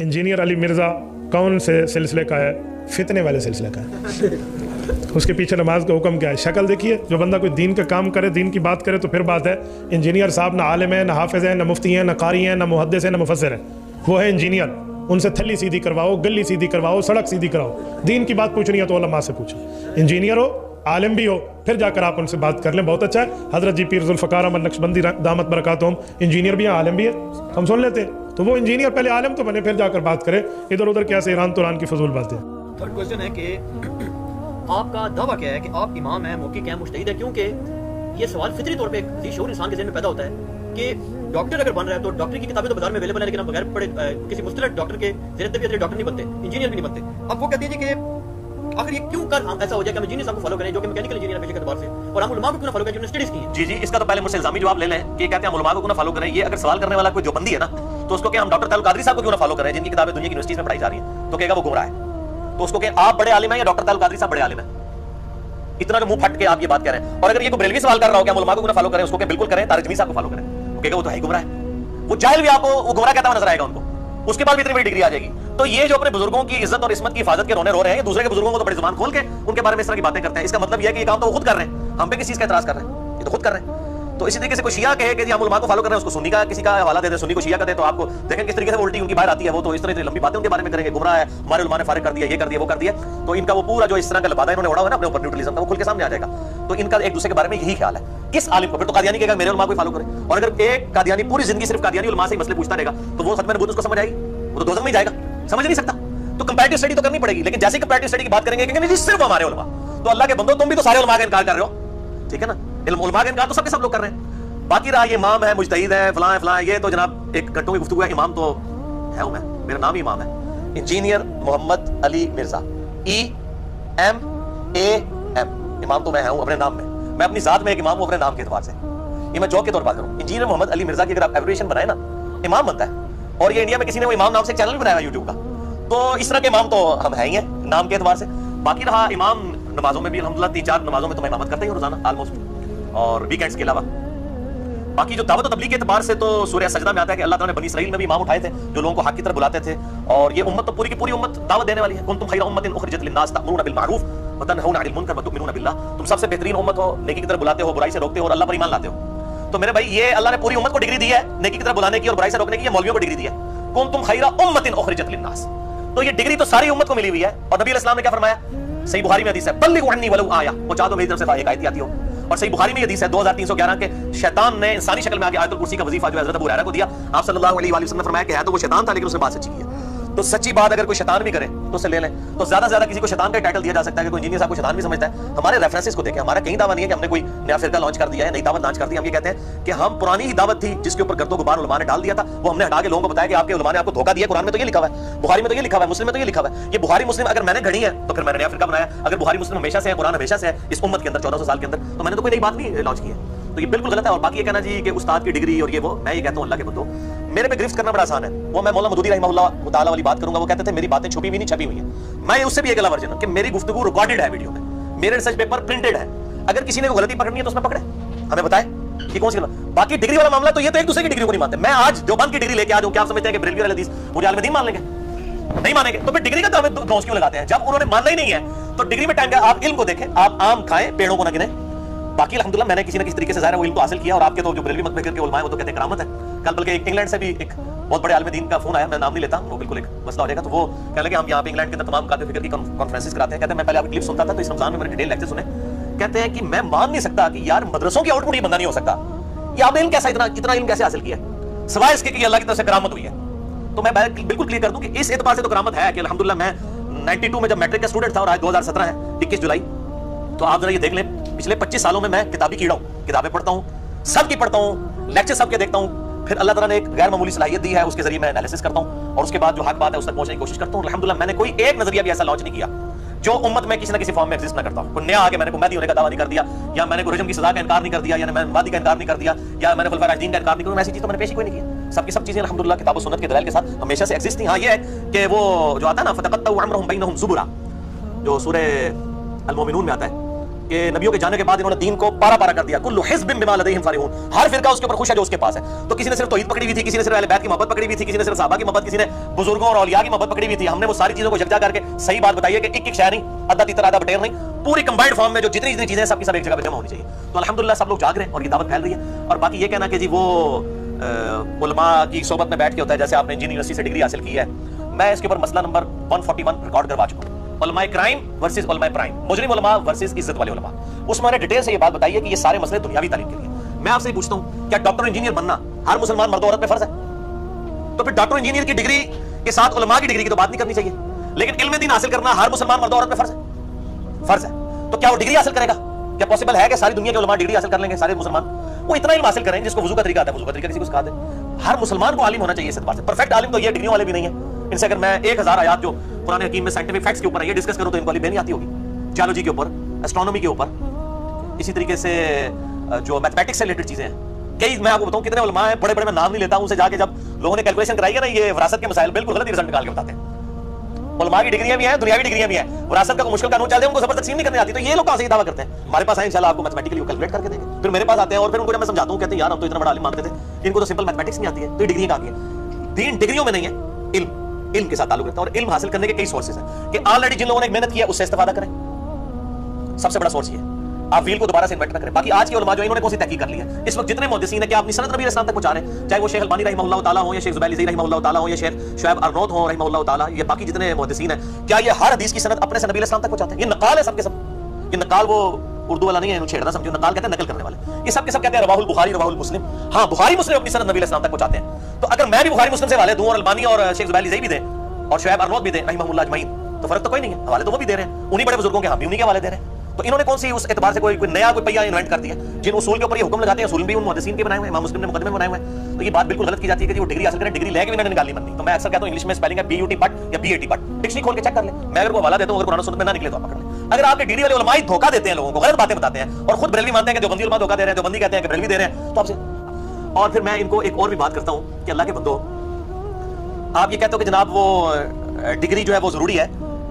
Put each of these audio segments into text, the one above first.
Engineer Ali Mirza कौन से सिलसिले का है? फितने वाले सिलसिले का है। उसके पीछे नमाज़ का हुक्म क्या है? शक्ल देखिए जो बंदा कोई दीन का काम करे दीन की बात करे तो फिर बात है इंजीनियर साहब ना आलिम है ना हाफिज है ना मुफ्ती हैं ना कारी हैं ना मुहदस है ना मुफसर है। वो है इंजीनियर। उनसे थली सीधी करवाओ गली सीधी करवाओ सड़क सीधी कराओ। दीन की बात पूछनी है तो अल्लाह से पूछो। इंजीनियर हो आलिम भी हो फिर जाकर आप उनसे बात कर लें। बहुत अच्छा है। हज़रत जी पीर जुल्फ़कार अहमद नक्शबंदी दामत बरकत हम इंजीनियर भी हैं आलिम भी है। हम सुन लेते हैं। तो वो इंजीनियर पहले आलम तो बने फिर जाकर बात करें। इधर उधर कैसे ईरान तुरान की फजूल बातें थर्ड क्वेश्चन है कि आपका दावा क्या है कि आप इमाम हैं मौके क्या मुश्तद है? क्योंकि ये सवाल फितरी तौर पे शोर इंसान के जहन में पैदा होता है कि डॉक्टर अगर बन रहा है तो डॉक्टर की किताबें तो बाज़ार में अवेलेबल है लेकिन आप बगैर पढ़े किसी मुस्तलक डॉक्टर के जेर तबीयत डॉक्टर नहीं बनते इंजीनियर भी नहीं बनते। अब वो कहते हैं कि आखिर ये क्यों कर हम ऐसा हो जाए कि हम इंजीनियर साहब को फॉलो करें जो कि मैकेनिकल इंजीनियर पेशे के एतबार से और हम उलमा को क्यों फॉलो करें जिन्होंने स्टडीज़ की जी जी इसका तो पहले मुझसे इल्जामी जवाब ले लें कि कहते हैं हम उलमा को क्यों फॉलो करें? ये अगर सवाल करने वाला कोई जो बंदी है ना तो उसको क्या हम डॉक्टर ताल कादरी साहब को क्यों ना फॉलो करें? जिनकी किताबें दुनिया की यूनिवर्सिटीज में पढ़ाई जा रही है। तो कहेगा, वो गुमराह है। तो उसको क्या आप बड़े आलिम हैं या डॉक्टर ताल कादरी साहब बड़े आलिम हैं? इतना मुँह फट के आप ये बात कर रहे हैं। और अगर ये कोई सवाल कर रहा हो क्या उलमा को फॉलो करें, उसको बिल्कुल करें तारजमी साहब को फॉलो करें। तो कहेगा, वो तो है गुमराह है। वो जाहिल भी आपको, वो गुमराह कहता नज़र आएगा उनको। उसके बाद भी इतनी बड़ी डिग्री आ जाएगी। तो ये जो अपने बुज़ुर्गों की इज़्ज़त और इसमत की हिफाजत के रोने रो रहे हैं, दूसरे के बुज़ुर्गों को तो बड़ी ज़ुबान खोल के उनके बारे में इस तरह की बातें करते हैं। इसका मतलब यह कि ये काम तो खुद कर रहे हैं। हम पे किस चीज़ का एतराज़ कर रहे हैं? ये तो खुद कर रहे हैं। तो इसी तरीके से कोई शिया कहे कि हम उलमा को फॉलो कर रहे हैं, उसको सुन्नी का, किसी का हवाला दे दे, सुन्नी को शिया कहते तो आपको देखें किस तरीके से उल्टी उनकी बाहर आती है, वो तो इस तरह लंबी बातें उनके बारे में करेंगे, गुमराह है, हमारे उलमा ने फारिग कर दिया, ये कर दिया, वो कर दिया तो इनका वो पूरा जो इस तरह का लबादा इन्होंने उड़ा हुआ ना, अपने ऊपर न्यूट्रलिज्म का, वो खुल के सामने आ जाएगा। तो इनका एक दूसरे के बारे में यही ख्याल है। किस आलिम को? फिर तो कादियानी कहेगा, मेरे उलमा को फॉलो करे। और अगर एक कादियानी, पूरी ज़िंदगी सिर्फ़ कादियानी उलमा से मसले पूछता रहेगा तो वो सच में उसको समझ आएगी? वो तो दो में जाएगा। समझ नहीं सकता। तो कंपैरेटिव स्टडी तो करनी पड़ेगी, लेकिन जैसे कंपैरेटिव स्टडी की बात करेंगे कि सिर्फ़ हमारे उलमा। तो अल्लाह के बंदो, तुम भी तो सारे उलमा का इनकार कर रहे हो। ठीक है ना? उलमा का तो सबके सब लोग कर रहे हैं। बाकी रहा, ये इमाम है, मुजतहीद है, फलां फलां ये तो जनाब एक घंटों की गुफ्तगू है, इमाम तो है मैं मेरा नाम ही इमाम है। Engineer Mohammad Ali Mirza. E M A M Imam तो मैं हूँ अपने नाम में। मैं अपनी जात में एक इमाम हूँ अपने नाम के एतबार से। ये मैं जॉब के तौर पर करूँ। इंजीनियर मोहम्मद अली मिर्ज़ा की अगर आप एवरेशन बनाए ना, इमाम बनता है। और ये इंडिया में किसी ने वो इमाम नाम से चैनल बनाया यूट्यूब का। तो इस तरह के इमाम तो हम है ही हैं, नाम के एतबार से। बाकी रहा, इमाम नमाजों में भी अलहमदुल्ला तीन चार नमाजों में तो मैं इमामत करता ही रोज़ाना ऑलमोस्ट और वीकेंड्स के अलावा। बाकी जो दावत तबलीग के एतबार से तो सूर्य सजदा में आता है कि अल्लाह ताला ने बनी इसराइल में भी इमाम उठाए थे, जो लोगों को हक की तरफ़ बुलाते थे। और ये उम्मत तो पूरी की पूरी उम्मत दावत देने वाली है। कुंतुम खैरा उम्मतिन उखरिजत लिन्नास तअमुरुना बिल मारूफ व तनहौना अनिल मुनकर व तु'मिनूना बिल्लाह। तुम सबसे बेहतरीन उम्मत हो नेकी की तरफ़ बुलाते हो, बुराई से रोकते हो और अल्लाह पर ईमान लाते हो। तो मेरे भाई, ये अल्लाह ने पूरी उम्मत को डिग्री दी है नेकी की तरफ़ बुलाने की और बुराई से रोकने की, ये मौलवियों को डिग्री दी है। कुंतुम खैरा उम्मतिन उखरिजत लिन्नास। तो ये डिग्री तो सारी उम्मत को मिली हुई है। और नबी अलैहि ने क्या फरमाया? सही बुखारी में हदीस है, बल्लिगु अन्नी वलौ आया। पहुँचा दो मेरी तरफ़ से एक आयत आती हो। और सही बुखारी में हदीस है 2311 के शैतान ने इंसानी शक्ल में आके आयतुल कुर्सी का वजीफा जो हज़रत अबू हुरैरा को दिया। आप सल्लल्लाहु अलैहि वसल्लम ने फरमाया कि है तो वो शैतान था, लेकिन उसने बात सच्ची की है। तो सच्ची बात अगर कोई शैतान भी करे तो उसे ले लें। तो ज़्यादा से ज़्यादा किसी को शैतान का टाइटल दिया जा सकता है, कि कोई इंजीनियर साहब को शैतान भी समझता है। हमारे रेफरेंसेस को देखें, हमारा कहीं दावा नहीं है कि हमने कोई नया फिरका लॉन्च कर दिया है, नई दावत लॉन्च कर दी हम ये कहते हैं कि हम पुरानी ही दावत थी, जिसके ऊपर गर्दों गुबार उलमा ने डाल दिया था। वो हमने हटा के लोगों को बताया कि आपके उलमा ने आपको धोखा दिया कुरान में तो ये लिखा हुआ है। बुखारी में तो ये लिखा हुआ है, मुस्लिम में तो ये लिखा हुआ है। ये बुखारी, मुस्लिम, अगर मैंने घड़ी है तो फिर मैंने नया फिरका बनाया। अगर बुखारी, मुस्लिम हमेशा से है, कुरान हमेशा से है, इस उम्मत के अंदर, चौदह साल के अंदर तो मैंने तो कोई नई बात नहीं लॉन्च की है। तो ये बिल्कुल गलत है। और बाकी ये कहना जी कि उस्ताद की डिग्री और ये वो, मैं ये कहता हूँ अल्लाह के बंदो मेरे पे गिरफ्त करना बड़ा आसान है। वो मैं मौला मदूदी ताला वाली बात करूँगा, वो कहते थे, मेरी बातें छुपी हुई नहीं, छपी हुई है। मैं उससे भी एक अलग वर्जन कि मेरी गुफ्तगू रिकॉर्डेड है वीडियो में। मेरे रिसर्च पेपर प्रिंटेड है। अगर किसी ने कोई गलती पकड़नी है तो उसमें पकड़े। हमें बताए कि कौन सी बाकी डिग्री वाला मामला तो ये तो एक दूसरे की डिग्री को नहीं मानते। मैं आज जो बंद की डिग्री लेके आ जाऊँ, क्या समझते हैं कि ब्रेलवी वाले हदीस मुझे आलमदीन मान लेंगे? नहीं मानेंगे। तो फिर डिग्री का तो हमें दोष क्यों लगाते हैं? जब उन्होंने मानना ही नहीं है तो डिग्री में टाइम का आप इल्म को देखें, आप आम खाएँ, पेड़ों को ना गिने। बाकी अलहमदुल्ला मैंने किसी न किसी तरीके से ज़ाहिर वो इल्म तो हासिल किया और आपके तो जो ब्रेलवी मत के उलमाए वो तो कहते हैं करामत है। कल बल्कि इंग्लैंड से भी एक बहुत बड़े आलम दीन का फ़ोन आया मैं नाम नहीं लेता, वो बिल्कुल एक मसला हो जाएगा। तो वो कह लगे हम यहाँ पे इंग्लैंड के अंदर तमाम काते फ़िक्र की कॉन्फ्रेंसेस कराते हैं। कहते हैं, मैं पहले आपकी क्लिप सुनता था तो इस रमज़ान में मैंने डिटेल लेक्चर सुने। कहते हैं कि मैं मान नहीं सकता कि यार मदरसों की आउटपुट ही बंदा नहीं हो सकता। ये आपने इल्म कैसा इतना इतना इल्म कैसे हासिल किया सिवाय इसके कि अल्लाह की तरफ़ से करामत हुई है। तो मैं बिल्कुल क्लियर कर दूँ कि इस एतबार से तो करामत है कि अल्हम्दुलिल्लाह मैं 92 में जब मैट्रिक का स्टूडेंट था और आज 2017 है 21 जुलाई। तो आप जरा ये देख लें, पिछले 25 सालों में मैं किताबी कीड़ा हूँ, किताबें पढ़ता हूँ, सबकी पढ़ता हूँ लेक्चर सबके देखता हूँ। फिर अल्लाह ताला ने एक गैर मामूली सलाहियत दी है, उसके ज़रिए मैं एनालिसिस करता हूँ और उसके बाद जो हक बात है उस तक पहुँचने की कोशिश करता हूँ। अल्हम्दुलिल्लाह, मैंने कोई एक नज़रिया भी ऐसा लॉन्च नहीं किया, जो उम्मत में किसी ना किसी फॉर्म में एग्जिस्ट ना करता कोई नया आगे मैंने महदी होने का दावा नहीं कर दिया, या मैंने को की सजा का इनकार नहीं कर दिया, या मैंने वादी का इनकार नहीं कर दिया, या मैंने खुलफा राजदीन का इनकार नहीं किया ऐसी चीज़ तो मैंने पेश कोई नहीं किया। सबकी सब चीज़ें अल्हम्दुलिल्लाह किताब और सुन्नत के दलाल के साथ हमेशा से एग्जिस्ट थी। हाँ, ये है कि वो जो आता है ना फतकत्तु जो सूरह अल मोमिनून में आता है कि नबियों के जाने के बाद इन्होंने दीन को पारा पारा कर दिया। कुल्लु हिज़्बिन बिमा लदैहिम फारिहून। हर फिरका उसके ऊपर खुश है जो उसके पास है। तो किसी ने सिर्फ़ तौहीद पकड़ी हुई थी, किसी ने सिर्फ़ अहले बैत की मोहब्बत पकड़ी हुई थी, किसी ने सिर्फ़ सहाबा की मोहब्बत, किसी ने बुज़ुर्गों और औलिया की मोहब्बत पकड़ी हुई थी। हमने वो सारी चीज़ों को यकजा करके सही बात बताई है कि एक एक शहर नहीं अद्धा तीतर आधा बटेर नहीं, पूरी कंबाइंड फॉर्म में जो जितनी जितनी चीज़ें सबकी सब एक जगह पर जमा होनी चाहिए। तो अल्हम्दुलिल्लाह सब लोग जाग रहे हैं और ये दावत फैल रही है। और बाकी ये कहना कि जी वो उलमा की सोबत में बैठ के होता है, जैसे आपने इंजीनियर यूनिवर्सिटी से डिग्री हासिल की है। मैं इसके ऊपर मसला नंबर 141 रिकॉर्ड करवा चुका हूँ। है। हूँ इंजीनियर बनना हर मुसलमान मर्द औरत पे फ़र्ज़ है? तो फिर डॉक्टर इंजीनियर की डिग्री के साथ उलमा की डिग्री की तो बात नहीं करनी चाहिए। लेकिन दिन हासिल करना हर मुसलमान मर्द औरत पे फ़र्ज़ है। फ़र्ज़ है। तो क्या वो डिग्री हासिल करेगा? क्या पॉसिबल है कि सारी दुनिया के उलमा डिग्री हासिल कर लेंगे, सारे मुसलमान? वो इतना इल्म हासिल करें जिसको वज़ू का तरीका आता है, वज़ू का तरीका किसी को सिखा दे। हर मुसलमान को आलिम होना चाहिए इस से। परफेक्ट आलिम तो ये वाले भी नहीं है। इनसे अगर मैं एक हज़ार आयात जो पुराने हकीम में साइंटिफिक फैक्ट्स के ऊपर ये डिस्कस करूँ तो इनको नहीं आती होगी जियोलॉजी के ऊपर एस्ट्रोनॉमी के ऊपर। इसी तरीके से जो मैथमेटिक्स से रिलेटेड चीज़ें हैं। कई, मैं आपको बताऊँ कितने उलमा हैं बड़े बड़े मैं नाम नहीं लेता हूँ, उनसे जाके जब लोगों ने कैलकुलेशन कराई है ना, ये विरासत के मसाइल बिल्कुल गलत रिज़ल्ट निकाल के बताते हैं। उलमा की डिग्रियाँ भी हैं, दुनियावी डिग्रियाँ भी हैं। विरासत का मुश्किल कानून चलते हैं, उनको ज़बरदस्त नहीं करने आती तो ये लोग कहाँ से दावा करते हैं? हमारे पास आए इंशाल्लाह आपको मैथमेटिकली कैलकुलेट करके देंगे। फिर मेरे पास आते हैं और फिर उनको मैं समझाता हूँ, कहते हैं, यार, हम तो इतना बड़ा आलिम मानते थे। इनको तो सिंपल मैथमेटिक्स नहीं आती है तो डिग्री कहाँ की है? तीन डिग्रियों में नहीं है, इल्म। इल्म के साथ ताल्लुक रखता है और इल्म हासिल करने के कई सोर्सेज हैं कि ऑलरेडी जिन लोगों ने मेहनत किया उससे इस्तेफादा करें। सबसे बड़ा सोर्स ये आप व्हील को दोबारा से इन्वेंट ना करें। बाकी आज के उलमा जो इन्होंने कौन सी तहकीक कर ली है? इस वक्त जितने मुहद्दिसीन है कि अपनी सनत नबी इस्लाम तक पहुँचा रहे हैं, चाहे वो शेख अलबानी रहमहुल्लाह ताला हो या शेख जुबैर रहमहुल्लाह ताला हो या शेख शुएब अरनौत हो रहमहुल्लाह ताला, ये बाकी जितने मुहद्दिसीन है, क्या ये हर हदीस की सनत अपने से नबी इस्लाम तक पहुंचाते हैं? ये नकाल है सबके सब। ये नकाल वो उर्दू वाला नहीं है छेड़ना समझो, नकाल कहते हैं, नकल करने वाले। ये सब के सब कहते हैं रवाहुल बुखारी रवाहुल मुस्लिम। हाँ बुखारी मुस्लिम अपनी सनद नबी इस्लाम तक पहुंचाते हैं। तो अगर मैं भी बुखारी मुस्लिम से वाले दूँ और अलबानी और शेख जुबैर भी दे, और शुएब अरनौत भी दें, रहीमहुल्लाह अजमईन तो फ़र्क तो कोई नहीं है। हवाले तो वो भी दे रहे हैं। उन्हीं बड़े बुज़ुर्गों के हम भी उन्हीं के हवाले दे रहे हैं। तो इन्होंने कौन सी उस एतबार से कोई कोई नया कोई पहिया इन्वेंट कर दिया? जिन उसूल के ऊपर ये हुक्म लगाते हैं, उसूल भी उन मुहद्दिसीन के बनाए हुए इमाम मुस्लिम ने मुकदमे बनाए हुए हैं। तो ये बात बिल्कुल गलत की जाती है कि वो डिग्री हासिल करें, डिग्री लेके भी इन्होंने निकालनी बनती तो मैं अक्सर कहता हूँ इंग्लिश में स्पेलिंग है बीयूटी बट या B A T bat dictionary खोल के चेक कर ले। मैं अगर वो हवाला देता हूँ, अगर कुरान सुन्नत में ना निकले तो आप पकड़ अगर आपके डीडी वाले उलमाई धोखा देते हैं लोगों को, गलत बातें बताते हैं और खुद बरेलवी मानते हैं कि जो बंदी उलमा धोखा दे रहे हैं जो बंदी कहते हैं कि बरेलवी दे रहे हैं तो आपसे और फिर मैं इनको एक और भी बात करता हूँ कि अल्लाह के बंदो, आप ये कहते हो कि जनाब वो डिग्री जो है वो ज़रूरी है।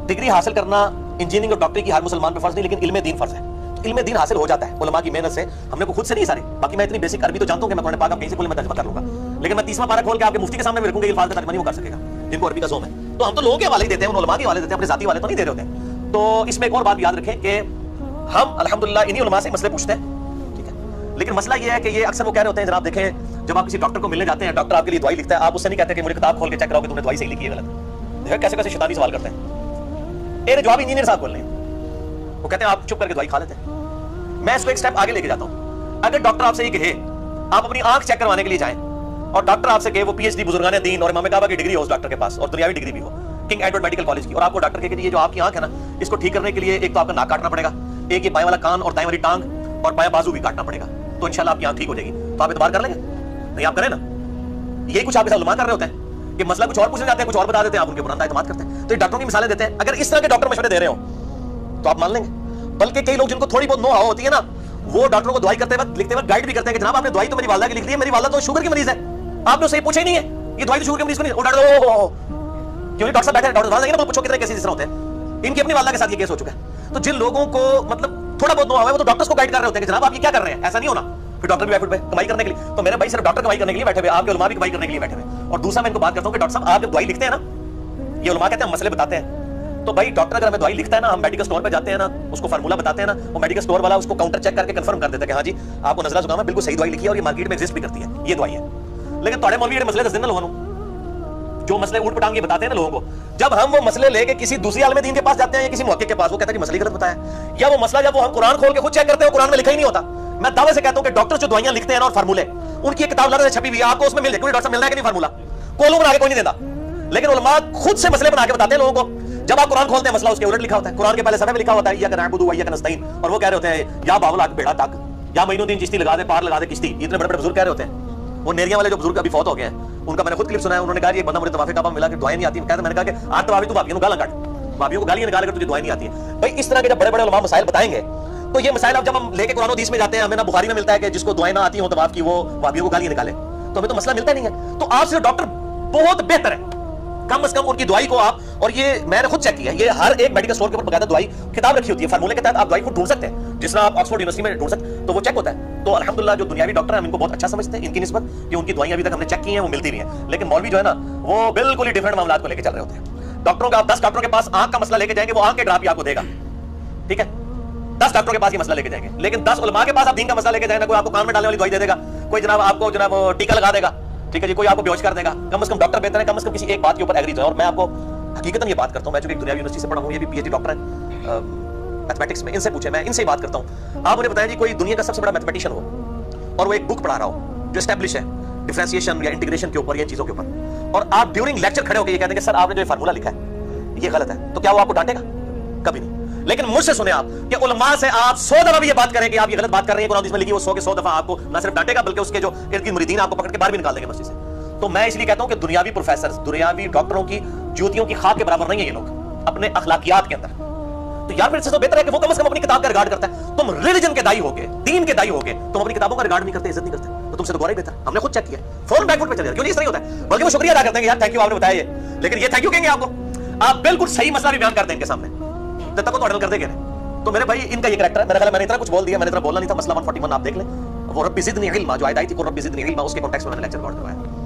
डिग्री हासिल करना इंजीनियरिंग और डॉक्टरी की हर मुसलमान पर फ़र्ज़ नहीं, लेकिन इल्म दीन फ़र्ज़ है। इल्म दीन हासिल हो जाता है। उलमा की मेहनत से। हमने को खुद से नहीं सारे। बाकी मैं इतनी बेसिक अरबी तो जानता हूँ मैं पाक कहीं से मैं तर्जुमा कर लूँगा। लेकिन मैं तीसरा पारा खोल के आपके मुफ्ती के सामने रखूँगा अल्फाज का तर्जुमा नहीं कर सकेगा। जिनको अरबी का जोम है। तो हम तो लोगों के हवाले देते हैं, उन उलमा के हवाले देते हैं, अपने जाती वाले तो नहीं दे रहे होते। तो इसमें एक और बात याद रखें कि हम, अल्हम्दुलिल्लाह, इन्हीं उलमा से मसले पूछते हैं। ठीक है? लेकिन मसला ये है कि ये अक्सर वो कह रहे होते हैं, जनाब देखें, जब आप किसी डॉक्टर को मिलने जाते हैं, डॉक्टर आपके लिए दवाई लिखता है, आप उससे नहीं कहते कि मुझे किताब खोल के चेक कराओ कि तुमने दवाई सही लिखी है, गलत। कैसे कैसे शैतानी सवाल करते हैं। ये जवाब इंजीनियर साहब बोल रहे हैं। वो कहते हैं, आप चुप करके दवाई खा लेते हैं। मैं इसको एक स्टेप आगे लेके जाता हूँ। अगर डॉक्टर आपसे ये कहे, आप अपनी आँख चेक करवाने के लिए जाएँ, और डॉक्टर आपसे कहे, वो पीएचडी बुजुर्गान दीन और इमाम काबा की डिग्री हो उस डॉक्टर के पास, और दुनियावी डिग्री भी हो किंग एडवर्ड मेडिकल कॉलेज की, और आपको डॉक्टर कहे ये जो आपकी आँख है ना, इसको ठीक करने के लिए एक तो आपका नाक काटना पड़ेगा, एक ये बाएँ वाला कान और दाएँ वाली टांग और बाएँ बाजू भी काटना पड़ेगा तो इंशाल्लाह आपकी आँख ठीक हो जाएगी। तो आप इतबार कर लेंगे? नहीं, आप करें ना। यही कुछ आपके साथ कर रहे होते हैं। कि मसला कुछ और पूछने जाते हैं, कुछ और बता देते हैं, आप उनके पुराना इतमाद करते हैं। तो डॉक्टरों की मिसालें देते हैं। अगर इस तरह के डॉक्टर मशवरे दे रहे हो तो आप मान लेंगे। बल्कि कई लोग जिनको थोड़ी बहुत नो होती है ना, वो डॉक्टरों को दवाई करते वक्त लिखते वक्त गाइड भी करते हैं कि, जनाब, आपने दवाई तो मेरी वालदा की लिख दी है, मेरी वालदा तो शुगर की मरीज़ है। आपने सही पूछा ही नहीं है ये दवाई तो शुगर की मरीज़ को नहीं डॉक्टर क्योंकि डॉक्टर बैठे डॉक्टर वाला ना पूछो कितने केसेस होते हैं? इनकी अपनी वालदा के साथ ये केस हो चुका है। तो जिन लोगों को मतलब थोड़ा बहुत नो हुआ है, वो तो डॉक्टर्स को गाइड कर रहे होते हैं कि, जनाब, आप ये क्या कर रहे हैं? ऐसा नहीं होना। फिर डॉक्टर भी बैठे हुए, कमाई करने के लिए। तो मेरे भाई सिर्फ़ डॉक्टर कमाई करने के लिए बैठे हुए, आपके उलमा भी कमाई करने के लिए बैठे हुए। और दूसरा मैं इनको बात करता हूँ कि डॉक्टर साहब, आप जब दवाई लिखते हैं ना, ये उलमा कहते हैं मसले बताते हैं। तो भाई डॉक्टर अगर हमें दवाई लिखता है ना, हम मेडिकल स्टोर पर जाते हैं ना, उसको फार्मूला बताते हैं ना, वो मेडिकल स्टोर वाला उसको काउंटर चेक करके कंफर्म कर देता है कि हाँ जी, आपको नजला जुकाम है, बिल्कुल सही दवाई लिखी है और ये मार्केट में एग्जिस्ट भी करती है। ये दवाई है। लेकिन थोड़े मौलवी मसले दस दिन लोगों जो मसले उठ पटांग बताते हैं ना लोगों को। जब हम वो मसले लेके किसी दूसरी आलम दीन के पास जाते हैं या किसी मौके के पास, वो कहता है कि मसले गलत बताया। या वो मसला जब वो हम कुरान खोल के खुद चेक करते हैं कुरान में लिखा ही नहीं होता। मैं दावे से कहता हूँ कि डॉक्टर जो दवाइयाँ लिखते हैं और फार्मूले, उनकी एक किताब लगा छपी हुई है आपको उसमें मिल जाए डॉक्टर मिलना है कि नहीं फार्मूला? कोलू बना के कोई नहीं देता। लेकिन उलमा खुद से मसले बना के बताते हैं लोगों को। जब आप कुरान खोलते हैं, मसला उसके उलट लिखा होता है। कुरान के पहले समय में लिखा होता है या नअबुदु व इय्याका नस्तईन और वो कह रहे होते हैं, या बावला बेड़ा तक या मईनुद्दीन चिश्ती लगा दे, पार लगा दे किश्ती इतने बड़े बड़े बुज़ुर्ग कह रहे होते हैं। वो नेरिया वाले जो बुज़ुर्ग अभी फौत हो गए हैं, उनका मैंने खुद क्लिप सुना है उन्होंने कहा ये बंदा मुझे तवाफे काबा मिला के दुआएँ नहीं आती। कहते मैंने कहा कि आज तवाफी, तू भाभी गाला काट, भाभियों को गालियाँ निकाल कर तुझे दुआएँ नहीं आती है। भाई, इस तरह के जब बड़े बड़े मसाइल बताएँगे तो ये मसाइल अब जब हम लेके कुरान हदीस में जाते हैं, हमें ना बुखारी में मिलता है कि जिसको दुआएँ ना आती हो तवाफ की वो भाभियों को गाली निकाले। तो हमें तो मसला मिलता नहीं है। तो आप सिर्फ़ डॉक्टर बहुत बेहतर है। कम से कम उनकी दवाई को आप, और ये मैंने खुद चेक किया ये हर एक मेडिकल स्टोर के ऊपर बकायदा दवाई किताब रखी होती है। फार्मूले के तहत आप दवाई को ढूंढ सकते हैं। जिस तरह आप ऑक्सफोर्ड यूनिवर्सिटी में ढूंढ सकते तो वो चेक होता है। तो अलहमदुल्ला जो दुनियावी डॉक्टर हैं, हम इनको बहुत अच्छा समझते हैं, इनकी निस्बत कि उनकी दवाई अभी तक हमने चेक की हैं, वो मिलती नहीं है। लेकिन मौलवी जो है ना, वो बिल्कुल ही डिफरेंट मामला को लेकर चल रहे होते हैं। डॉक्टरों का आप दस डॉक्टरों के पास आँख का मसला लेके जाएँगे, वो आँख के ड्राप ही आपको देगा। ठीक है? दस डॉक्टरों के पास ये मसला लेके जाएँगे। लेकिन दस उलमा के पास आप दीन का मसला लेके जाएँगे कोई आपको कान में डालने वाली दवाई दे देगा, कोई जनाब आपको जनाब टीका लगा देगा। ठीक है जी, कोई आपको बेहोश कर देगा। कम से कम डॉक्टर बेहतर है, कम से कम किसी एक बात के ऊपर एग्री जो और मैं आपको हकीकत ये बात करता हूँ, मैं जो एक दुनिया यूनिवर्सिटी से पढ़ा हूँ, ये भी पीएचडी डॉक्टर है मैथमेटिक्स में, इनसे पूछे, मैं इनसे बात करता हूँ। आप मुझे बताएँ जी, कोई दुनिया का सबसे बड़ा मैथमेटिशियन हो, और वो एक बुक पढ़ा रहा हो, जो एस्टेब्लिश है डिफरेंशिएशन या इंटीग्रेशन के ऊपर या चीज़ों के ऊपर। और आप ड्यूरिंग लेक्चर खड़े होकर ये कहते हैं सर, आपने जो फार्मूला लिखा है, ये गलत है। तो क्या वो आपको डांटेगा? कभी नहीं। लेकिन मुझसे सुने आप कि उलमा से आप सौ दफ़ा भी ये बात करें कि आप ये गलत बात कर रहे हैं कुरान में लिखी वो सौ के सौ दफ़ा आपको ना सिर्फ़ डांटेगा, बल्कि उसके जो इर्द मुरीदीन आपको पकड़ के बाहर भी निकाल देंगे मस्जिद से। तो मैं इसलिए कहता हूँ कि दुनियावी प्रोफेसर दुनियावी डॉक्टरों की जूतियों की खाक के बराबर नहीं है ये लोग, अपने अखलाकियात के अंदर। तो यार फिर से तो बेहतर है कि वो कम से कम अपनी किताब का रिगार्ड करता है। तुम रिलीजन के दाई होगे, दीन के दाई होगे, तुम अपनी किताबों का रिगार्ड नहीं करते, इज़्ज़त नहीं करते। तो तुमसे तो गौरव बेहतर हमने खुद चेक किया फ़ोन बैकवर्ड पे चले क्यों नहीं? तरह होता है। बल्कि वो शुक्रिया अदा करते हैं यार थैंक यू आपने बताया ये। लेकिन ये थैंक यू कहेंगे आपको। आप बिल्कुल सही मसला भी बयान करते हैं इनके सामने। तब तक तो हैंडल कर देंगे तो मेरे भाई, इनका ये करेक्टर है। मेरा ख्याल मैंने इतना कुछ बोल दिया, मैंने इतना बोलना नहीं था। मसला 141 आप देख लें। वो रब्बी जिदनी इल्मा जो आयत आई थी को रब्बी जिदनी इल्मा उसके कॉन्टेक्स्ट में मैंने लेक्चर रिकॉर्ड करवाया।